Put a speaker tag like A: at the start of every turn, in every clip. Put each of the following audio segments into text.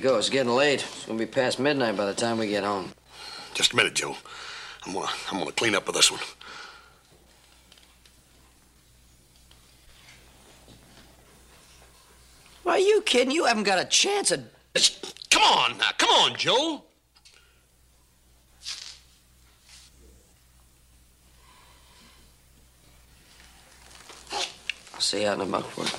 A: go. It's getting late. It's gonna be past midnight by the time we get home.
B: Just a minute, Joe. I'm gonna, I'm gonna clean up with this one.
A: Are you kidding? You haven't got a chance of.
B: Come on now, come on, Joe.
A: I'll see you out in a
B: buckboard.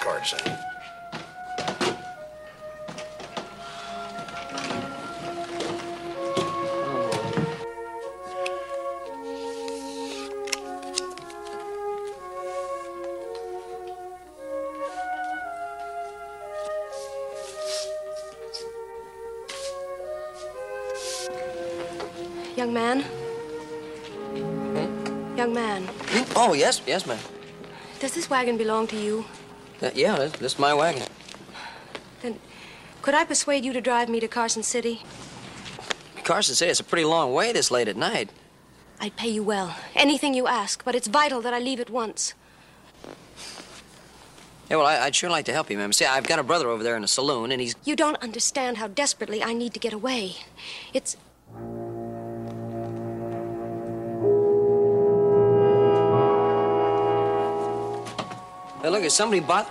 B: Card, son.
C: Young man? Hmm? Young man, hmm?
A: Oh, yes, yes, ma'am.
C: does this wagon belong to you?
A: Uh, yeah, this, this is my wagon.
C: Then could I persuade you to drive me to Carson City?
A: Carson City, it's a pretty long way this late at night.
C: I'd pay you well. Anything you ask, but it's vital that I leave at once.
A: Yeah, well, I, I'd sure like to help you, ma'am. See, I've got a brother over there in a saloon, and he's.
C: You don't understand how desperately I need to get away. It's.
A: Hey, look, is somebody bought.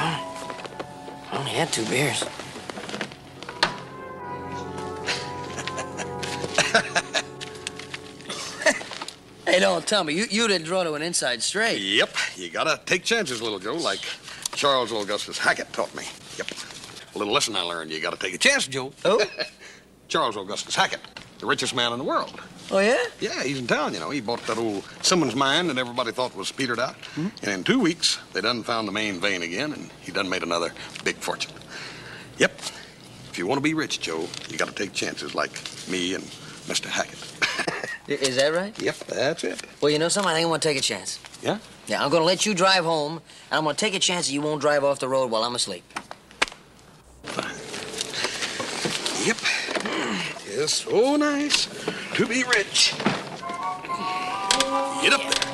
A: I only had two beers. hey, don't tell me. You, you didn't draw to an inside straight.
B: Yep, you gotta take chances, little Joe, like Charles Augustus Hackett taught me. Yep. A little lesson I learned. You gotta take a chance, Joe.
A: Oh?
B: Charles Augustus Hackett, the richest man in the world.
A: Oh, yeah?
B: Yeah, he's in town, you know. He bought that old Simmons mine that everybody thought was petered out. Hmm? And in two weeks, they done found the main vein again, and he done made another big fortune. Yep. If you want to be rich, Joe, you got to take chances like me and Mr. Hackett.
A: Is that right?
B: yep, that's it.
A: Well, you know something? I think I'm going to take a chance.
B: Yeah?
A: Yeah, I'm going to let you drive home, and I'm going to take a chance that you won't drive off the road while I'm asleep.
B: Yep. It's so nice to be rich. Get up there.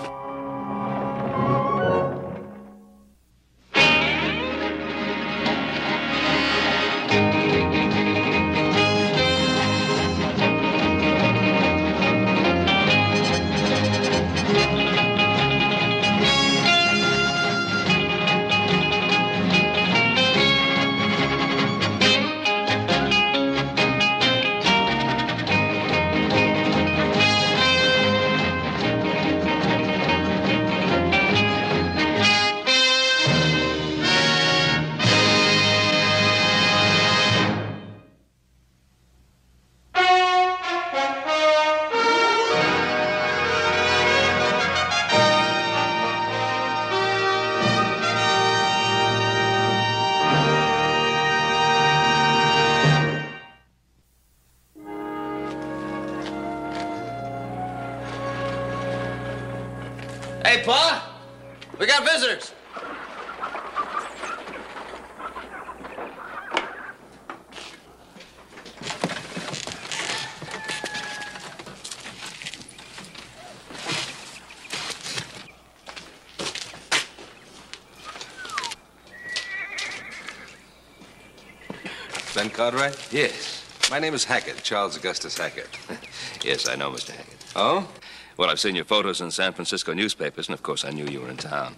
D: Ben Cartwright?
E: Yes.
D: My name is Hackett, Charles Augustus Hackett.
E: Yes, I know, Mr. Hackett.
D: Oh?
E: Well, I've seen your photos in San Francisco newspapers, and of course I knew you were in town.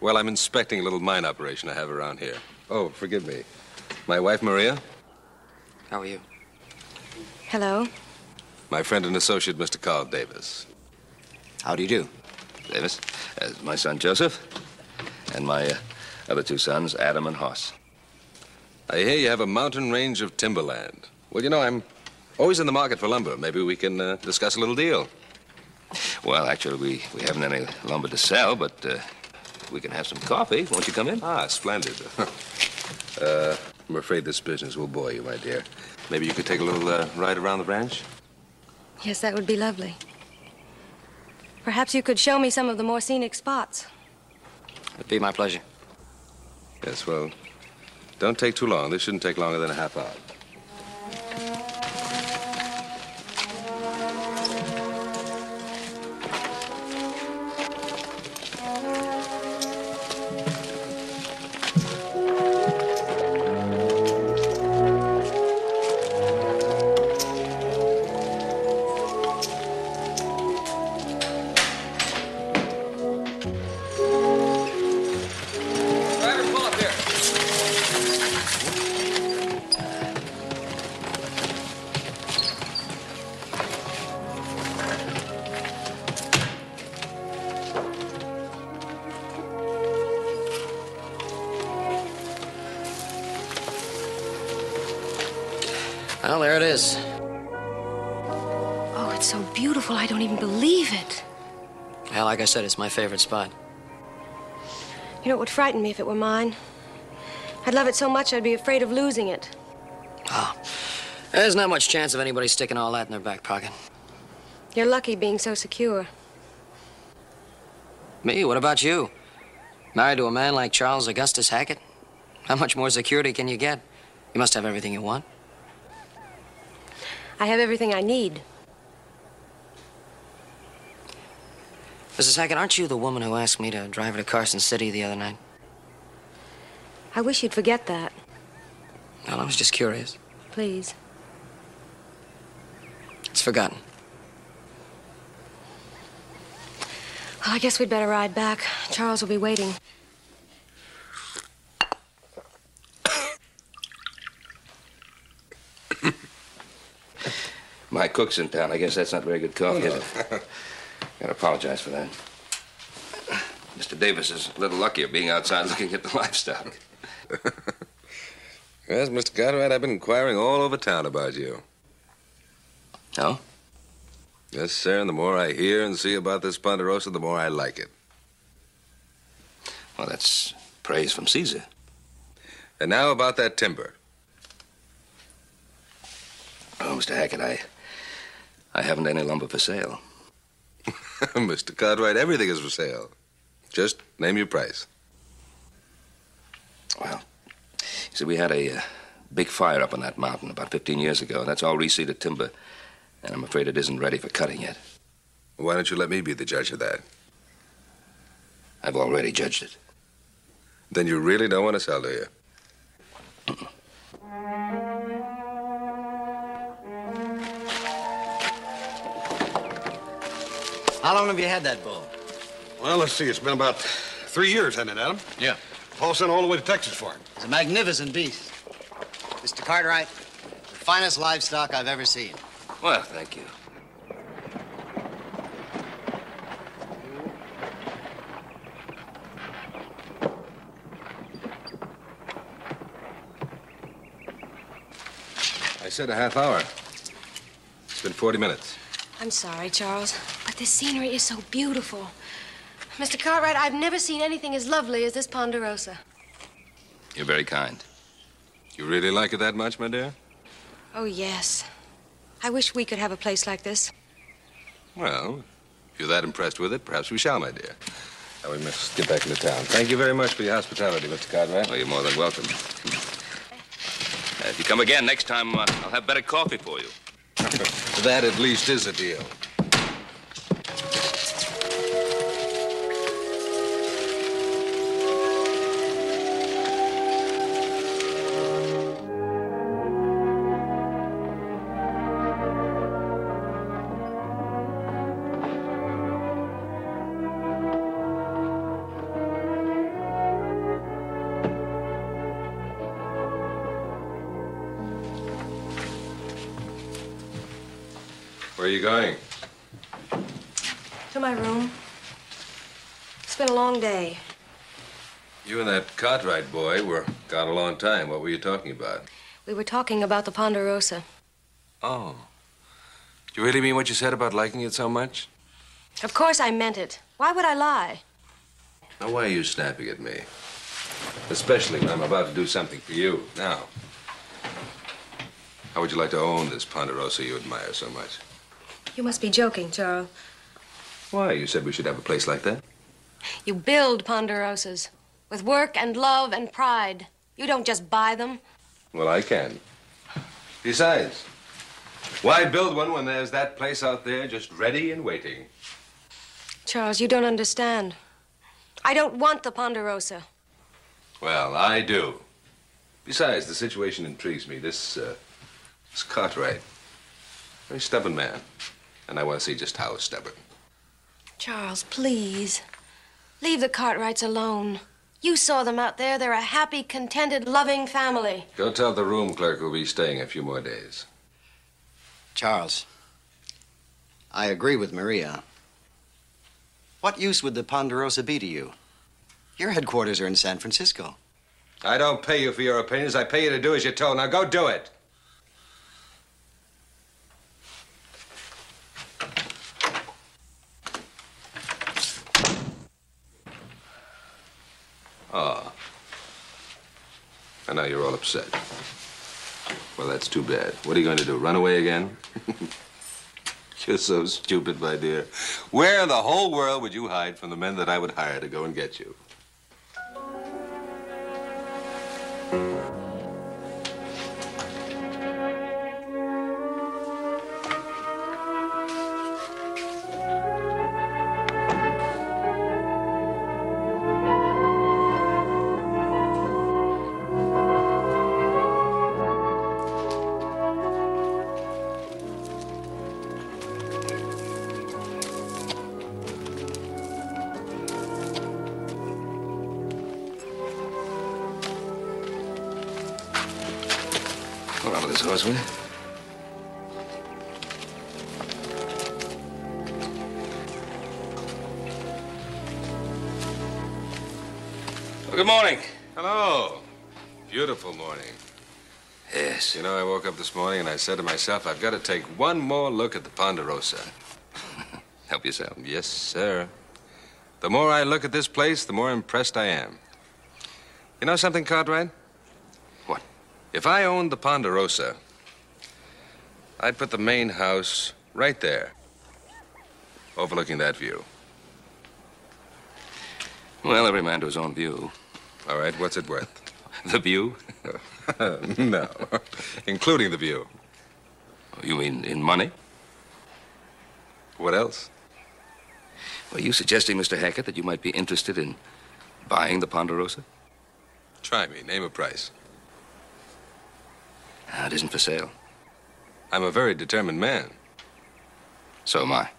D: Well, I'm inspecting a little mine operation I have around here. Oh, forgive me. My wife, Maria,
A: How are you?
C: Hello?
D: my friend and associate, Mr. Carl Davis.
E: How do you do? Davis, uh, my son Joseph, and my uh, other two sons, Adam and Hoss.
D: I hear you have a mountain range of timberland. Well, you know, I'm always in the market for lumber. Maybe we can uh, discuss a little deal.
E: Well, actually, we, we haven't any lumber to sell, but uh, we can have some coffee. Won't you come in?
D: Ah, splendid. uh, I'm afraid this business will bore you, my dear. Maybe you could take a little uh, ride around the ranch?
C: Yes, that would be lovely. Perhaps you could show me some of the more scenic spots.
A: It'd be my pleasure.
D: Yes, well, don't take too long. This shouldn't take longer than a half hour.
A: Like I said, it's my favorite spot.
C: You know, it would frighten me if it were mine. I'd love it so much I'd be afraid of losing it.
A: Oh, there's not much chance of anybody sticking all that in their back pocket.
C: You're lucky being so secure.
A: Me? What about you? Married to a man like Charles Augustus Hackett? How much more security can you get? You must have everything you want.
C: I have everything I need.
A: Mrs. Hackett, aren't you the woman who asked me to drive her to Carson City the other night?
C: I wish you'd forget that,
A: Well, I was just curious.
C: please.
A: It's forgotten.
C: Well, I guess we'd better ride back. Charles will be waiting.
E: My cook's in town. I guess that's not very good coffee, is it? Gotta apologize for that. Mr. Davis is a little luckier being outside looking at the livestock.
D: Yes, Mr. Cartwright, I've been inquiring all over town about you.
E: Oh?
D: Yes, sir, and the more I hear and see about this Ponderosa, the more I like it.
E: Well, that's praise from Caesar.
D: And now about that timber.
E: Oh, Mr. Hackett, I. I haven't any lumber for sale.
D: Mr. Cartwright, everything is for sale. Just name your price.
E: Well, you see, we had a uh, big fire up on that mountain about 15 years ago. That's all reseeded timber, and I'm afraid it isn't ready for cutting yet.
D: Why don't you let me be the judge of that?
E: I've already judged it.
D: Then you really don't want to sell, do you?
A: How long have you had that bull?
B: Well, let's see. It's been about three years, hasn't it, Adam?
F: Yeah.
B: Pa sent all the way to Texas for him.
F: It's a magnificent beast. Mr. Cartwright, the finest livestock I've ever seen.
E: Well, thank you.
D: I said a half hour. It's been 40 minutes.
C: I'm sorry, Charles, but this scenery is so beautiful. Mr. Cartwright, I've never seen anything as lovely as this Ponderosa.
E: You're very kind.
D: You really like it that much, my dear?
C: Oh, yes. I wish we could have a place like this.
D: Well, if you're that impressed with it, perhaps we shall, my dear. Now we must get back into town. Thank you very much for your hospitality, Mr. Cartwright.
E: Well, you're more than welcome. Uh, if you come again next time, uh, I'll have better coffee for you.
D: that at least is a deal.
C: Long
D: time. What were you talking about?
C: We were talking about the Ponderosa.
D: Oh. Do you really mean what you said about liking it so much?
C: Of course I meant it. Why would I lie?
D: Now, why are you snapping at me? Especially when I'm about to do something for you. Now, how would you like to own this Ponderosa you admire so much?
C: You must be joking, Charles.
D: Why? You said we should have a place like that.
C: You build Ponderosas with work and love and pride. You don't just buy them.
D: Well, I can. Besides, why build one when there's that place out there just ready and waiting?
C: Charles, you don't understand. I don't want the Ponderosa.
D: Well, I do. Besides, the situation intrigues me. This, uh, this Cartwright, very stubborn man. And I want to see just how stubborn.
C: Charles, please. Leave the Cartwrights alone. You saw them out there. They're a happy, contented, loving family.
D: Go tell the room clerk we'll be staying a few more days.
F: Charles, I agree with Maria. What use would the Ponderosa be to you? Your headquarters are in San Francisco.
D: I don't pay you for your opinions. I pay you to do as you're told. Now go do it. And now you're all upset. Well, that's too bad. What are you going to do? Run away again? you're so stupid, my dear. Where in the whole world would you hide from the men that I would hire to go and get you? Hold on to this horse, will you? Well, good morning. Hello. Beautiful morning.
E: Yes.
D: You know, I woke up this morning and I said to myself, I've got to take one more look at the Ponderosa.
E: Help yourself.
D: Yes, sir. The more I look at this place, the more impressed I am. You know something, Cartwright? If I owned the Ponderosa, I'd put the main house right there, overlooking that view.
E: Well, every man to his own view.
D: All right, what's it worth?
E: The view?
D: no, including the view.
E: You mean in money?
D: What else?
E: Are you suggesting, Mr. Hackett, that you might be interested in buying the Ponderosa?
D: Try me. Name a price.
E: Ah, it isn't for sale.
D: I'm a very determined man,
E: So am I.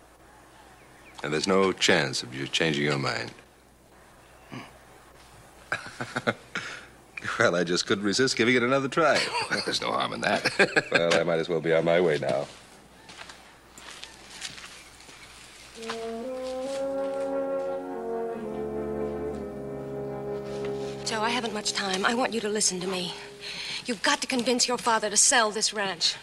D: and there's no chance of you changing your mind. well, I just couldn't resist giving it another try.
E: Well, there's no harm in that.
D: well, I might as well be on my way now.
C: Joe, I haven't much time. I want you to listen to me. You've got to convince your father to sell this ranch.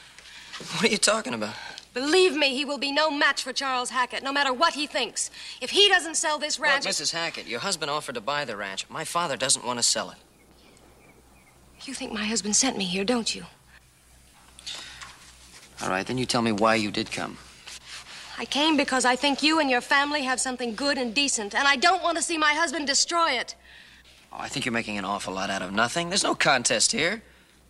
A: What are you talking about?
C: Believe me, he will be no match for Charles Hackett, no matter what he thinks. If he doesn't sell this
A: Look,
C: ranch.
A: Mrs. Hackett, your husband offered to buy the ranch. My father doesn't want to sell it.
C: You think my husband sent me here, don't you?
A: All right, then you tell me why you did come.
C: I came because I think you and your family have something good and decent, and I don't want to see my husband destroy it.
A: Oh, I think you're making an awful lot out of nothing. There's no contest here.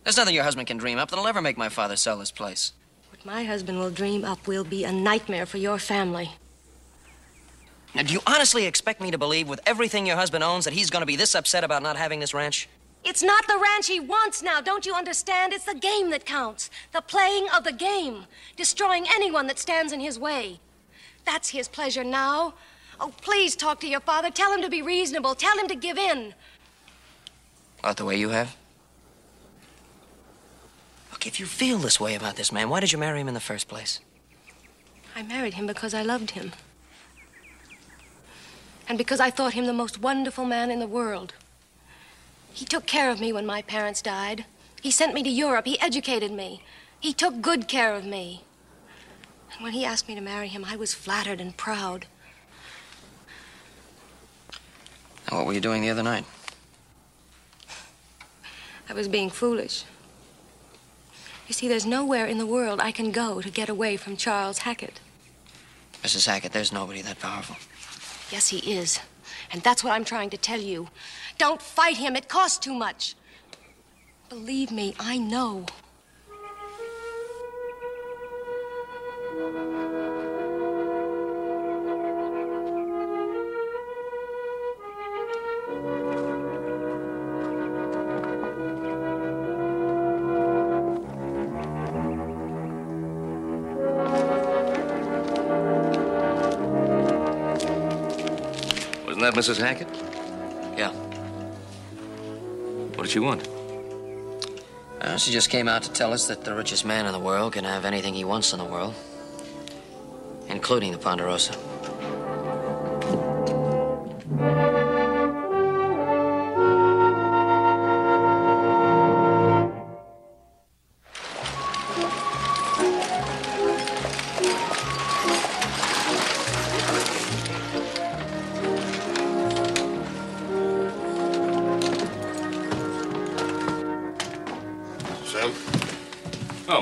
A: There's nothing your husband can dream up that'll ever make my father sell this place.
C: What my husband will dream up will be a nightmare for your family.
A: Now, do you honestly expect me to believe, with everything your husband owns, that he's going to be this upset about not having this ranch?
C: It's not the ranch he wants now, don't you understand? It's the game that counts. The playing of the game. Destroying anyone that stands in his way. That's his pleasure now. Oh, please talk to your father. Tell him to be reasonable. Tell him to give in.
A: Not the way you have? Look, if you feel this way about this man, why did you marry him in the first place?
C: I married him because I loved him. And because I thought him the most wonderful man in the world. He took care of me when my parents died. He sent me to Europe. He educated me. He took good care of me. And when he asked me to marry him, I was flattered and proud.
A: Now, what were you doing the other night?
C: I was being foolish. You see, there's nowhere in the world I can go to get away from Charles Hackett.
A: Mrs. Hackett, there's nobody that powerful.
C: Yes, he is. And that's what I'm trying to tell you. Don't fight him. It costs too much. Believe me, I know.
E: Mrs. Hackett?
A: Yeah.
E: What did she want?
A: Uh, she just came out to tell us that the richest man in the world can have anything he wants in the world, including the Ponderosa.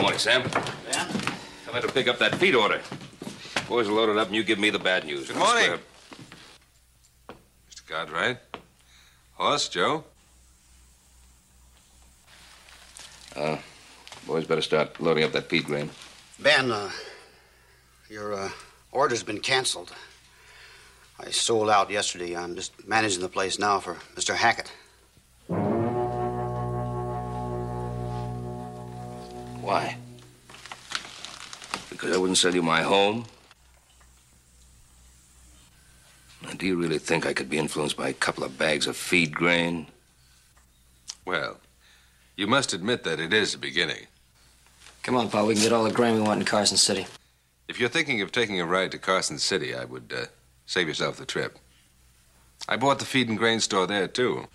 E: Morning, Sam.
F: Yeah?
E: I had to pick up that feed order. Boys are loaded up, and you give me the bad news.
D: Good morning. Mr. Cartwright. Hoss, Joe?
E: Uh, boys better start loading up that feed grain.
G: Ben, uh, your uh, order's been canceled. I sold out yesterday. I'm just managing the place now for Mr. Hackett.
E: Why? Because I wouldn't sell you my home? Now, do you really think I could be influenced by a couple of bags of feed grain?
D: Well, you must admit that it is a beginning.
A: Come on, Pa, we can get all the grain we want in Carson City.
D: If you're thinking of taking a ride to Carson City, I would uh, save yourself the trip. I bought the feed and grain store there, too.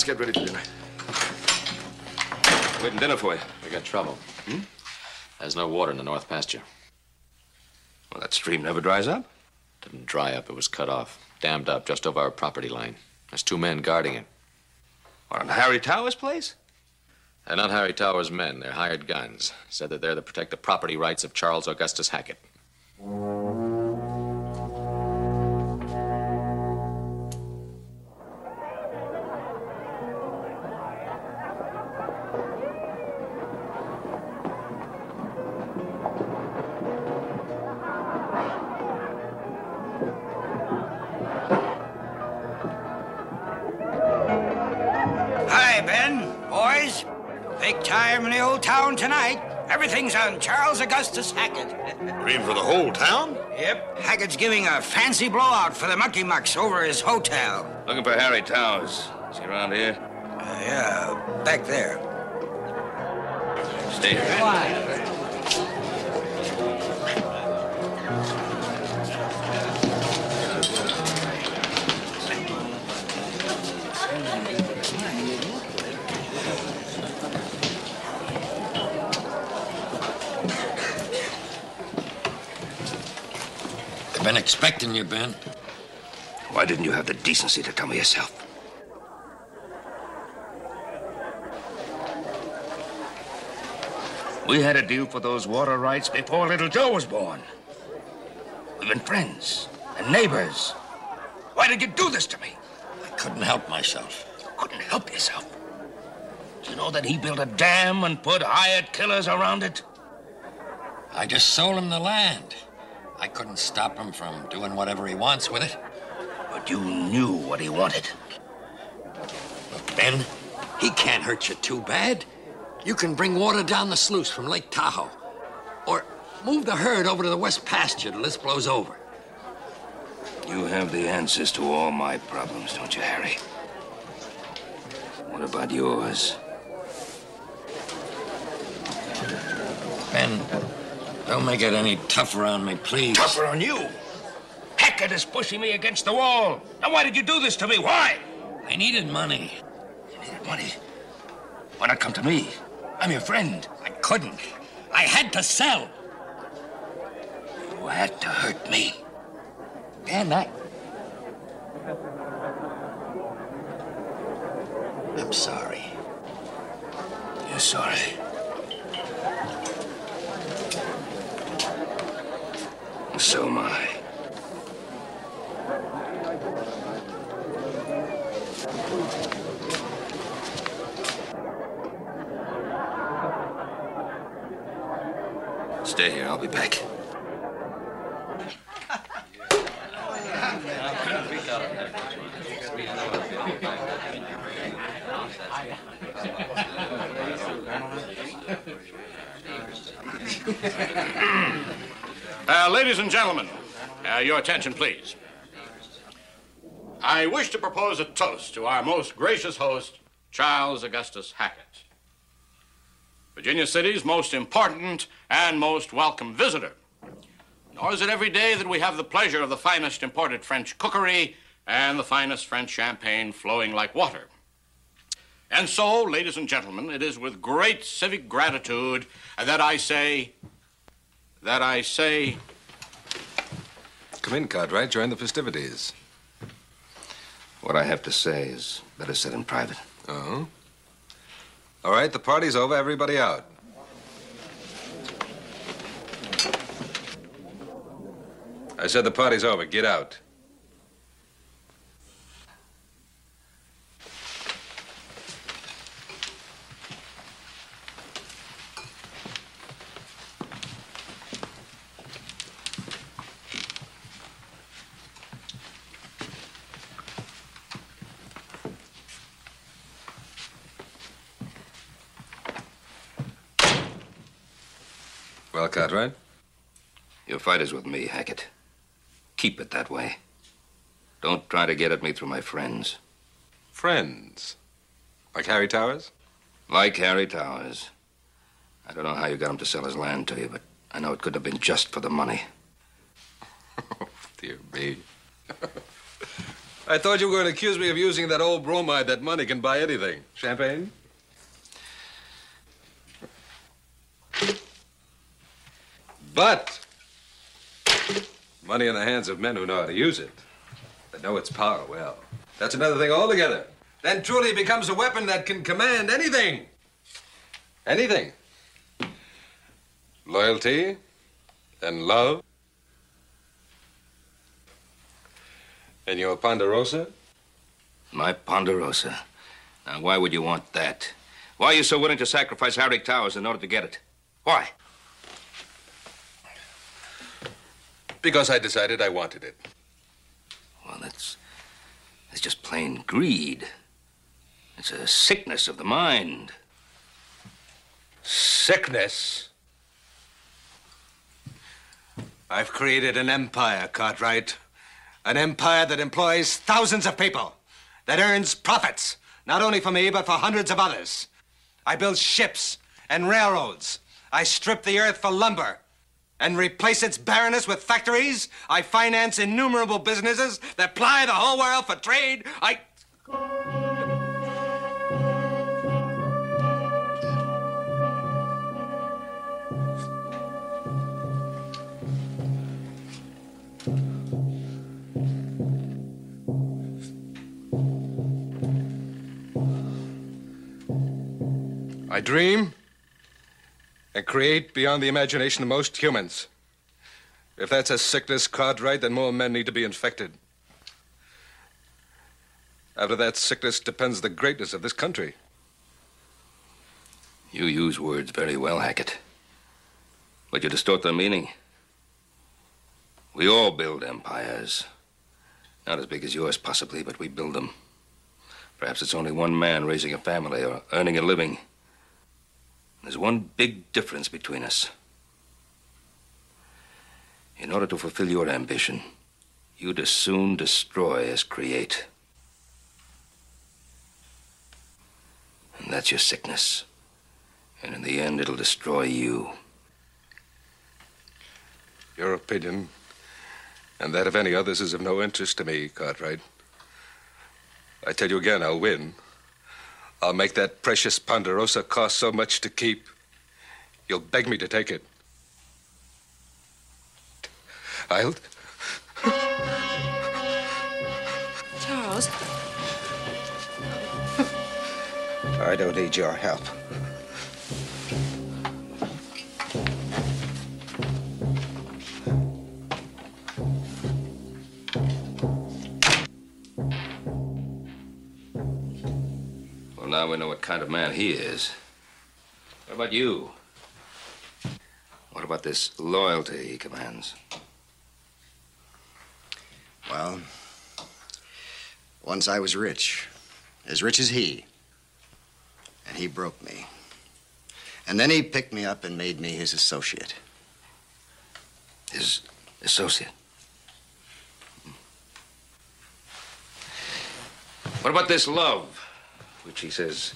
E: Let's get ready for dinner. Waiting dinner for you.
H: We got trouble. Hmm? There's no water in the north pasture.
E: Well, that stream never dries up.
H: Didn't dry up, it was cut off. Dammed up just over our property line. There's two men guarding it.
E: What, on Harry Towers' place?
H: They're not Harry Towers' men, they're hired guns. Said that they're to protect the property rights of Charles Augustus Hackett.
I: Everything's on Charles Augustus Hackett.
B: You mean for the whole town?
I: Yep. Hackett's giving a fancy blowout for the Mucky Mucks over his hotel.
E: Looking for Harry Towers. Is he around here?
I: Uh, yeah, back there.
E: Stay here.
F: I've been expecting you, Ben.
E: Why didn't you have the decency to tell me yourself? We had a deal for those water rights before little Joe was born. We've been friends and neighbors. Why did you do this to me?
F: I couldn't help myself.
E: You couldn't help yourself. Do you know that he built a dam and put hired killers around it?
F: I just sold him the land. I couldn't stop him from doing whatever he wants with it.
E: But you knew what he wanted.
F: Look, Ben, he can't hurt you too bad. You can bring water down the sluice from Lake Tahoe. Or move the herd over to the west pasture till this blows over.
E: You have the answers to all my problems, don't you, Harry? What about yours?
F: Ben, don't make it any tougher on me, please.
E: Tougher on you. Hackett is pushing me against the wall. Now, why did you do this to me? Why?
F: I needed money.
E: You needed money. Why not come to me? I'm your friend.
F: I couldn't. I
I: had to sell.
E: You had to hurt me.
F: Ben, I. I'm sorry.
E: You're sorry. So am I. Stay here. I'll be back.
J: Uh, ladies and gentlemen, uh, your attention, please. I wish to propose a toast to our most gracious host, Charles Augustus Hackett. Virginia City's most important and most welcome visitor. Nor is it every day that we have the pleasure of the finest imported French cookery and the finest French champagne flowing like water. And so, ladies and gentlemen, it is with great civic gratitude that I say, that I say,
D: Come in, Cartwright. Join the festivities.
E: What I have to say is better said in private.
D: Oh? All right, the party's over. Everybody out. I said the party's over. Get out. Cartwright?
E: Your fight is with me, Hackett. Keep it that way. Don't try to get at me through my friends.
D: Friends? Like Harry Towers?
E: Like Harry Towers. I don't know how you got him to sell his land to you, but I know it couldn't have been just for the money.
D: oh, Dear me. I thought you were going to accuse me of using that old bromide that money can buy anything. Champagne? But money in the hands of men who know how to use it, that know its power well. That's another thing altogether. Then truly it becomes a weapon that can command anything. Anything. Loyalty and love. And your Ponderosa?
E: My Ponderosa. Now, why would you want that? Why are you so willing to sacrifice Harry Towers in order to get it? Why?
D: Because I decided I wanted it.
E: Well, that's. That's just plain greed. It's a sickness of the mind.
K: Sickness? I've created an empire, Cartwright. An empire that employs thousands of people, that earns profits, not only for me, but for hundreds of others. I build ships and railroads. I strip the earth for lumber and replace its barrenness with factories. I finance innumerable businesses that ply the whole world for trade. I.
D: I dream create beyond the imagination of most humans. If that's a sickness, Cartwright, then more men need to be infected. After that sickness depends the greatness of this country.
E: You use words very well, Hackett. But you distort their meaning. We all build empires. Not as big as yours, possibly, but we build them. Perhaps it's only one man raising a family or earning a living. There's one big difference between us. In order to fulfill your ambition, you'd as soon destroy as create. And that's your sickness. And in the end, it'll destroy you.
D: Your opinion, and that of any others, is of no interest to me, Cartwright. I tell you again, I'll win. I'll make that precious Ponderosa cost so much to keep.
L: You'll beg me to take it. I'll.
C: Charles,
D: I don't need your help.
E: We know what kind of man he is. What about you? What about this loyalty he commands?
G: Well, once I was rich, as rich as he. And he broke me. And then he picked me up and made me his associate.
E: His associate? What about this love, which he says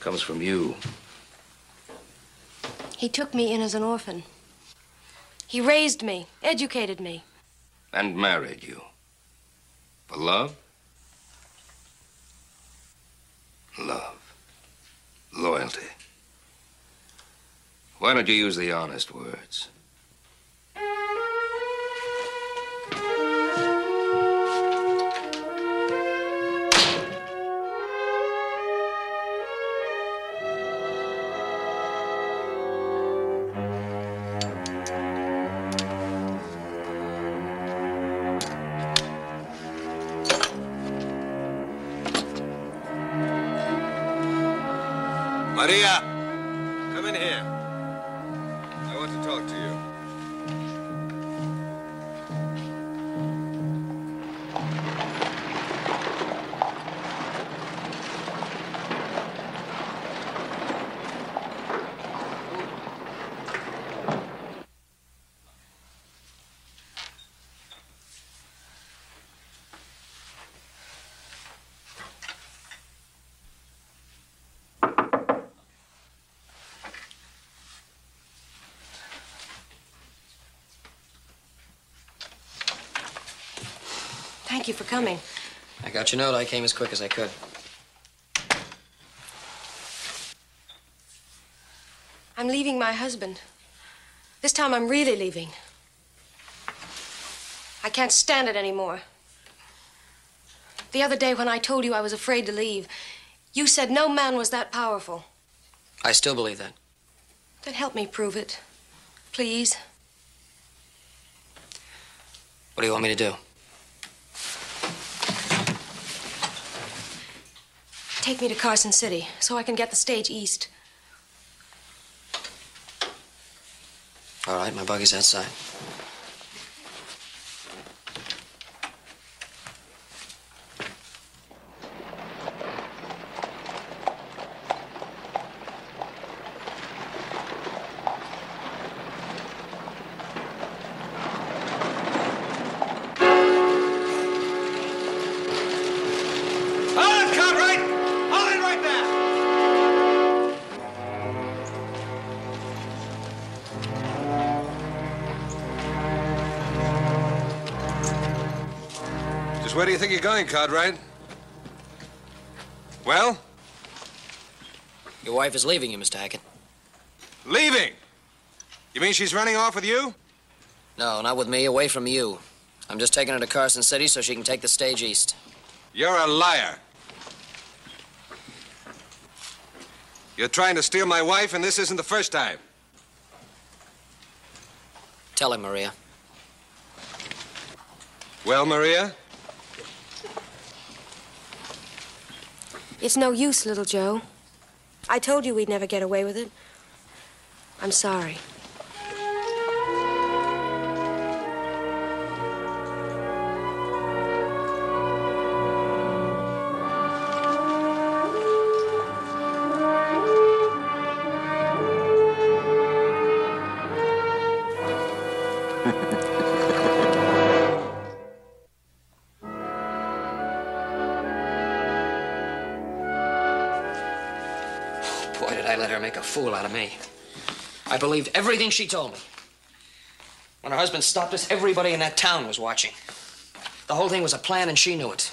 E: comes from you?
C: he took me in as an orphan. He raised me, educated me.
E: And married you? For love? Love. Loyalty. Why don't you use the honest words?
D: Maria, come in here.
C: For coming.
A: I got your note. I came as quick as I could.
C: I'm leaving my husband. This time I'm really leaving. I can't stand it anymore. The other day when I told you I was afraid to leave, you said no man was that powerful.
A: I still believe that.
C: Then help me prove it. Please.
A: What do you want me to do?
C: Take me to Carson City so I can get the stage east.
A: All right, my buggy's outside.
D: Think you're going, Cartwright? Well,
A: Your wife is leaving you, Mr. Hackett.
D: leaving. You mean she's running off with you?
A: No, not with me. Away from you. I'm just taking her to Carson City so she can take the stage east.
D: You're a liar. You're trying to steal my wife, and this isn't the first time.
A: Tell him, Maria.
D: Well, Maria?
C: It's no use, little Joe. I told you we'd never get away with it. I'm sorry.
A: Boy, did I let her make a fool out of me. I believed everything she told me. When her husband stopped us, everybody in that town was watching. The whole thing was a plan, and she knew it.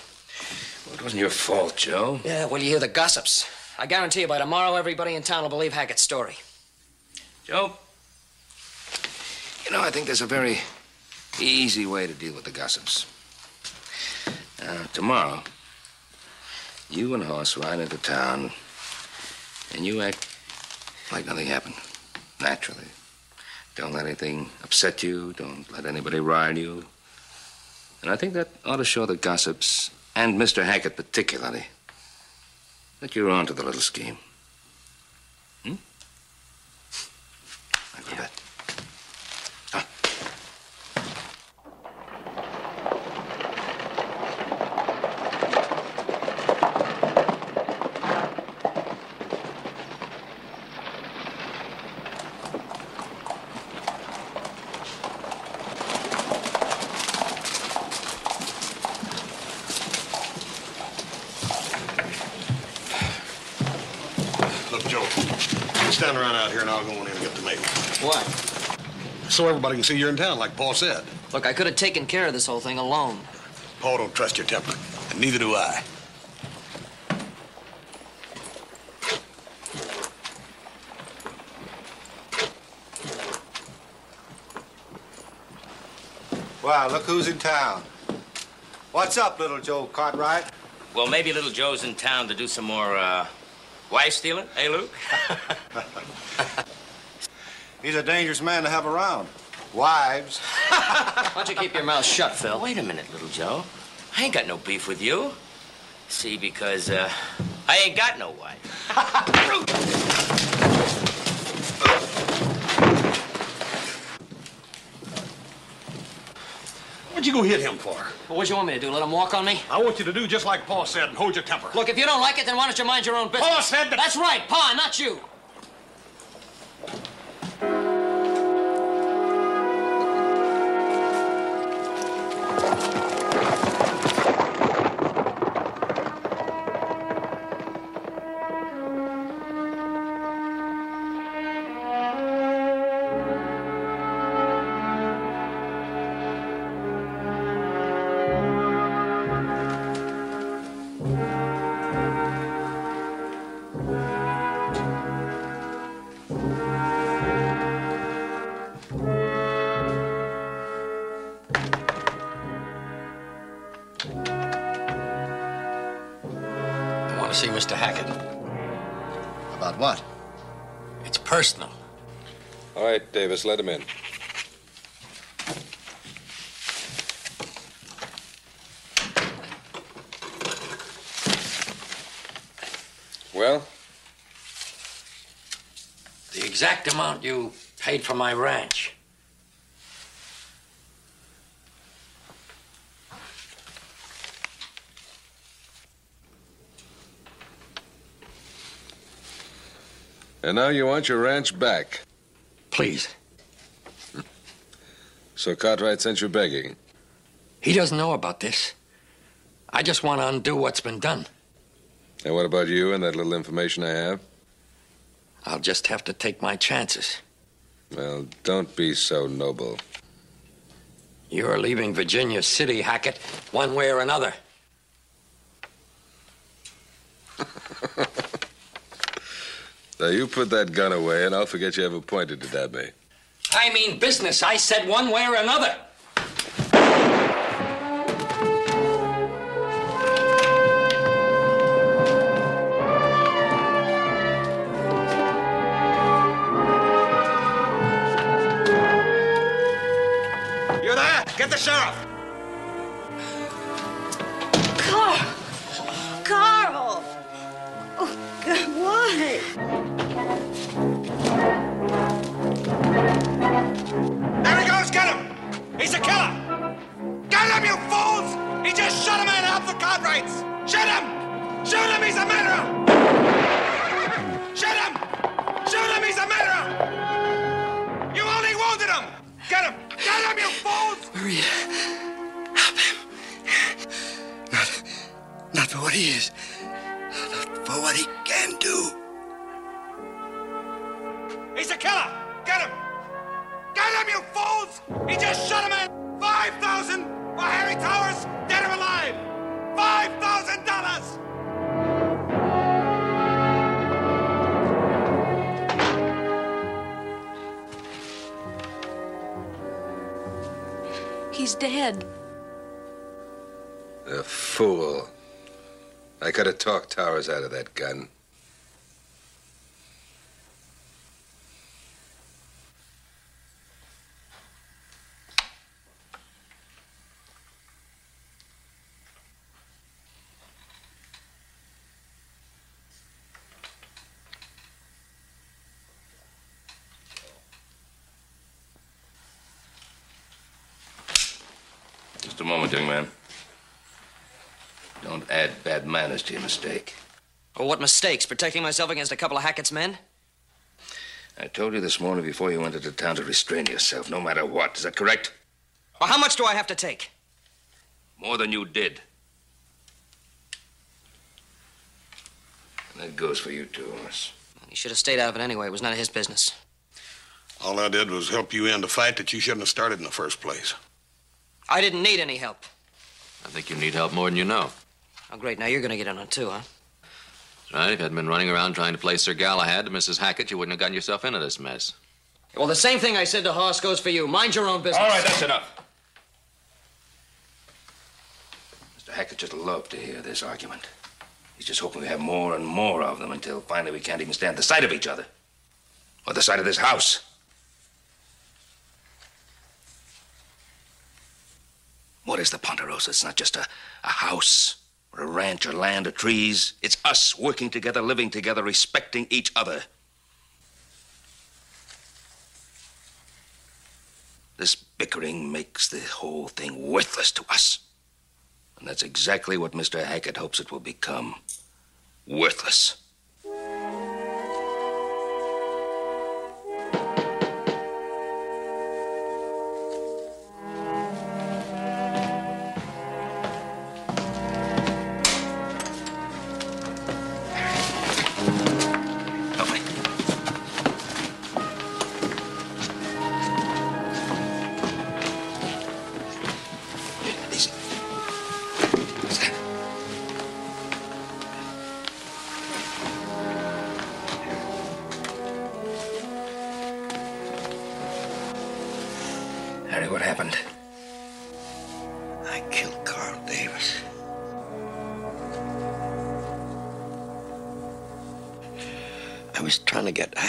E: Well, it wasn't your fault, Joe.
A: Yeah, well, you hear the gossips. I guarantee you by tomorrow, everybody in town will believe Hackett's story.
E: Joe? You know, I think there's a very easy way to deal with the gossips. Now, tomorrow, you and Hoss ride into town, and you act like nothing happened, naturally. Don't let anything upset you. Don't let anybody rile you. And I think that ought to show the gossips, and Mr. Hackett particularly, that you're onto the little scheme. Hmm? I go to bed.
B: Look, Joe, you stand around out here and I'll go in and get the mail.
A: Why?
B: So everybody can see you're in town, like Pa said.
A: Look, I could have taken care of this whole thing alone.
B: Pa don't trust your temper, and neither do I.
D: Wow, look who's in town. What's up, little Joe Cartwright?
M: Well, maybe little Joe's in town to do some more, uh, wife stealing, eh, Luke?
D: He's a dangerous man to have around. Wives.
A: Why don't you keep your mouth shut, Phil?
M: Wait a minute, little Joe. I ain't got no beef with you. See, because, uh, I ain't got no wife.
B: What'd you go hit him for?
A: Well, what do you want me to do? Let him walk on me?
B: I want you to do just like Pa said and hold your temper.
A: Look, if you don't like it, then why don't you mind your own business?
B: Pa said that-
A: That's right, Pa, not you.
F: See Mr. Hackett.
G: About what?
F: It's personal.
N: All right, Davis, let him in. Well,
F: The exact amount you paid for my ranch.
N: And now you want your ranch back.
F: Please.
N: So Cartwright sent you begging.
F: He doesn't know about this. I just want to undo what's been done.
N: And what about you and that little information I have?
F: I'll just have to take my chances.
N: Well, don't be so noble.
F: You're leaving Virginia City, Hackett, one way or another.
N: Now, you put that gun away, and I'll forget you ever pointed it at me.
F: I mean business. I said one way or another.
D: You there? Get the sheriff. Just a
E: moment, young man. Don't add bad manners to your mistake.
A: Well, what mistakes? Protecting myself against a couple of Hackett's men?
E: I told you this morning before you went into town to restrain yourself, no matter what. Is that correct?
A: Well, how much do I have to take?
E: More than you did. And that goes for you too, Hoss.
A: He should have stayed out of it anyway. It was none of his business.
B: All I did was help you end a fight that you shouldn't have started in the first place.
A: I didn't need any help.
H: I think you need help more than you know.
A: Oh, great. Now you're going to get in on it, too, huh?
H: That's right. If you hadn't been running around trying to play Sir Galahad to Mrs. Hackett, you wouldn't have gotten yourself into this mess.
A: Well, the same thing I said to Hoss goes for you. Mind your own business.
E: All right, that's enough. Mr. Hackett just loved to hear this argument. He's just hoping we have more and more of them until finally we can't even stand the sight of each other. Or the sight of this house. What is the Ponderosa? It's not just a, a house or a ranch or land or trees. It's us working together, living together, respecting each other. This bickering makes the whole thing worthless to us. And that's exactly what Mr. Hackett hopes it will become worthless.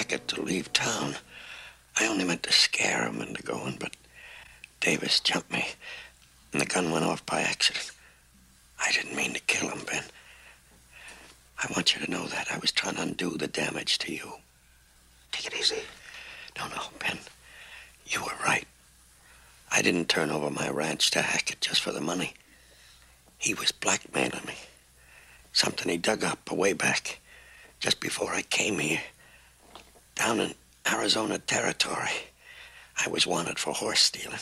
O: Get to leave town. I only meant to scare him into going, but Davis jumped me, and the gun went off by accident. I didn't mean to kill him, Ben. I want you to know that. I was trying to undo the damage to you.
E: Take it easy.
O: No, no, Ben. You were right. I didn't turn over my ranch to Hackett just for the money. He was blackmailing me. Something he dug up way back, just before I came here. Down in Arizona territory. I was wanted for horse stealing.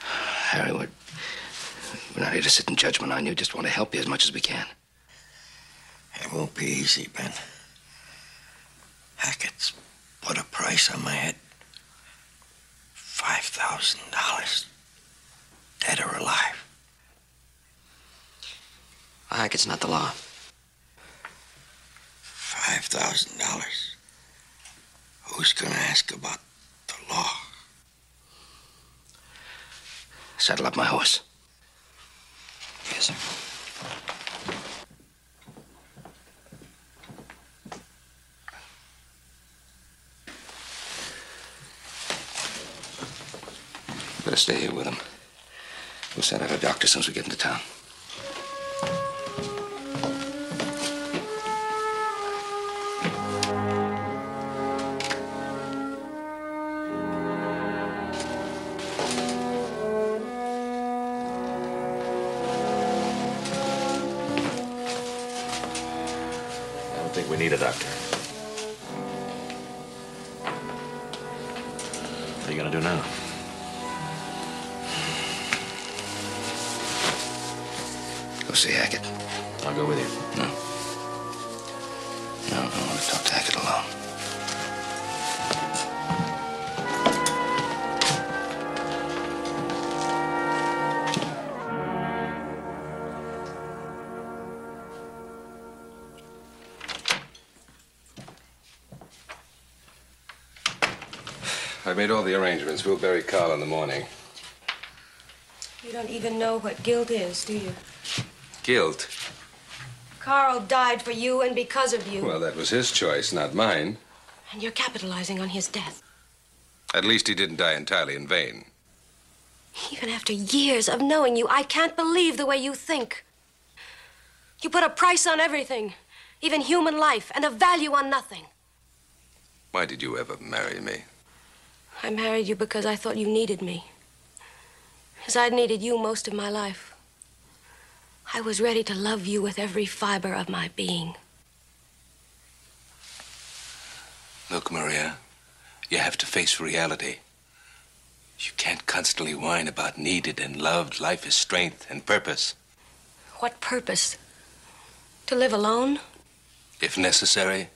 E: Harry, we're, we're not here to sit in judgment on you. Just want to help you as much as we can.
O: It won't be easy, Ben. Hackett's put a price on my head. Five thousand dollars. Dead or alive.
A: Hackett's not the law.
O: Thousand dollars. Who's gonna ask about the law?
E: Saddle up my horse.
A: Yes, sir.
E: Better stay here with him. We'll send out a doctor as soon as we get into town.
D: Made all the arrangements. We'll bury Carl in the morning.
C: You don't even know what guilt is, do you?
D: Guilt?
C: Carl died for you and because of you.
D: Well, that was his choice, not mine.
C: And you're capitalizing on his death.
D: At least he didn't die entirely in vain.
C: Even after years of knowing you, I can't believe the way you think. You put a price on everything, even human life, and a value on nothing.
D: Why did you ever marry me?
C: I married you because I thought you needed me. As I'd needed you most of my life. I was ready to love you with every fiber of my being.
D: Look, Maria, you have to face reality. You can't constantly whine about needed and loved. Life is strength and purpose.
C: What purpose? To live alone?
D: If necessary,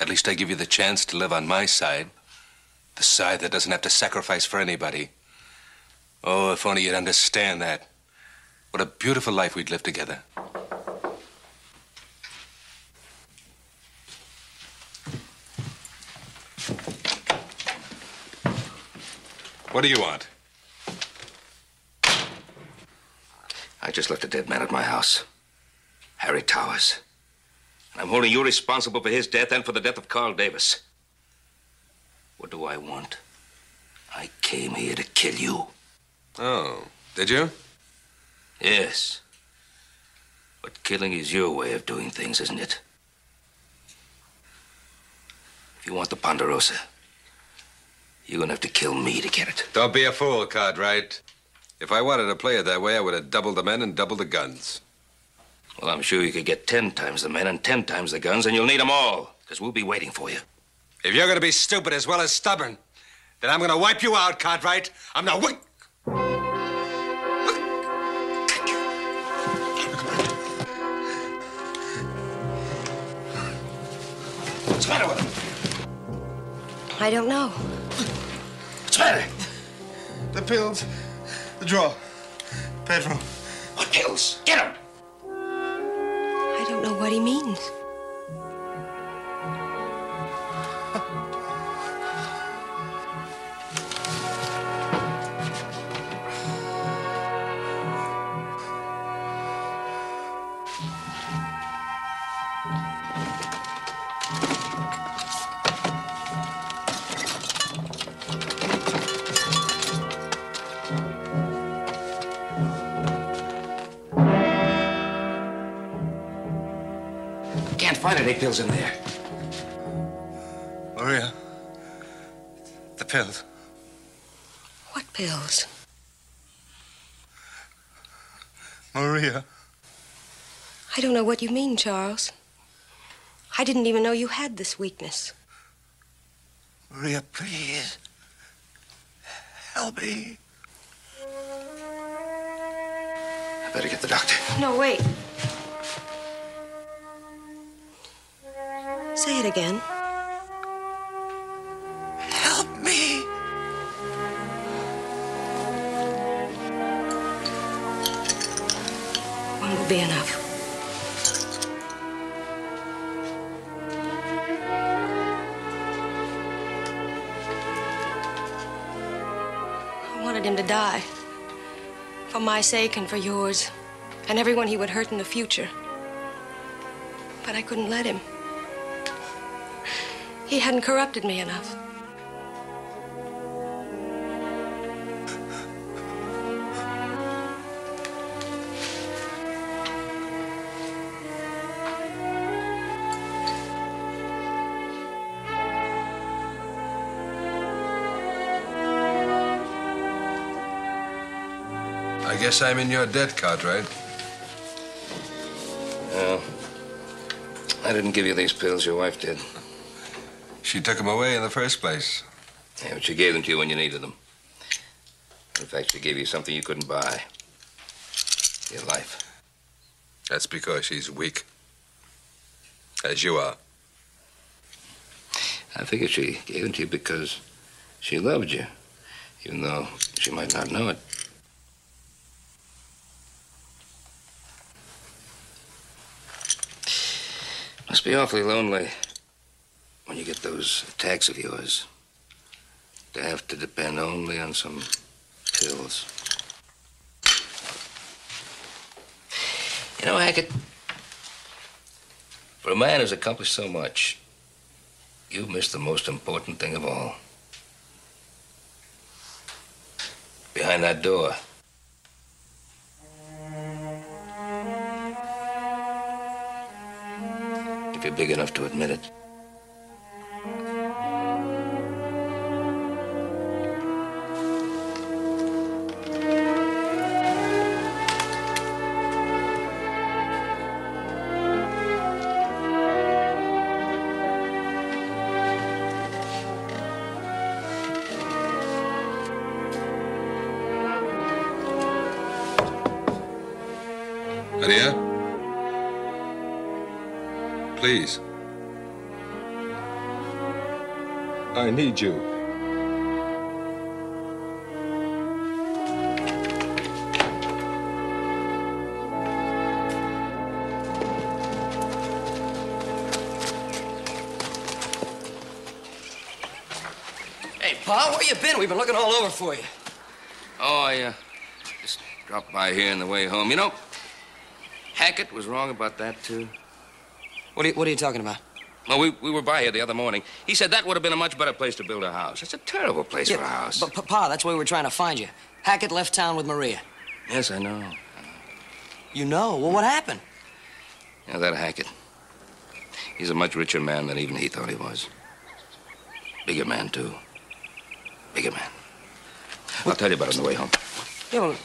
D: at least I give you the chance to live on my side. The side that doesn't have to sacrifice for anybody. Oh, if only you'd understand that. What a beautiful life we'd live together. What do you want?
E: I just left a dead man at my house. Harry Towers. And I'm holding you responsible for his death and for the death of Carl Davis. What do I want? I came here to kill you.
D: Oh, did you?
E: Yes. But killing is your way of doing things, isn't it? If you want the Ponderosa, you're gonna have to kill me to get it.
D: Don't be a fool, Cartwright. If I wanted to play it that way, I would have doubled the men and doubled the guns.
E: Well, I'm sure you could get ten times the men and ten times the guns, and you'll need them all, because we'll be waiting for you.
K: If you're going to be stupid as well as stubborn, then I'm going to wipe you out, Cartwright. I'm going to
E: What's the matter with him?
C: I don't know.
E: What's the matter?
P: The pills. The drawer. Bedroom.
E: What pills? Get him!
C: I don't know what he means.
A: Can't any pills in there.
P: Maria. The pills.
C: What pills?
P: Maria.
C: I don't know what you mean, Charles. I didn't even know you had this weakness.
P: Maria, please. Help me.
E: I better get the doctor.
C: No, wait. Say it again.
P: Help me.
C: One will be enough. I wanted him to die. For my sake and for yours. And everyone he would hurt in the future. But I couldn't let him. He hadn't corrupted me enough.
D: I guess I'm in your debt, Cartwright.
E: No. I didn't give you these pills. Your wife did.
D: She took them away in the first place.
E: Yeah, but she gave them to you when you needed them. In fact, she gave you something you couldn't buy. Your life.
D: That's because she's weak. As you are.
E: I figured she gave them to you because she loved you, even though she might not know it. Must be awfully lonely when you get those attacks of yours. to have to depend only on some pills. You know, Hackett, for a man who's accomplished so much, you've missed the most important thing of all. Behind that door. If you're big enough to admit it.
D: Need you.
A: Hey, Pa, where you been? We've been looking all over for you.
E: Oh, I uh, just dropped by here on the way home. You know, Hackett was wrong about that, too.
A: What are you, what are you talking about?
E: Well, we, we were by here the other morning. He said that would have been a much better place to build a house. It's a terrible place for a house.
A: But, Pa- Pa, that's why we were trying to find you. Hackett left town with Maria.
E: Yes, I know.
A: You know. Well, what happened?
E: Yeah, that Hackett. He's a much richer man than even he thought he was. Bigger man, too. Bigger man. I'll tell you about it on the way home.
A: Yeah, well,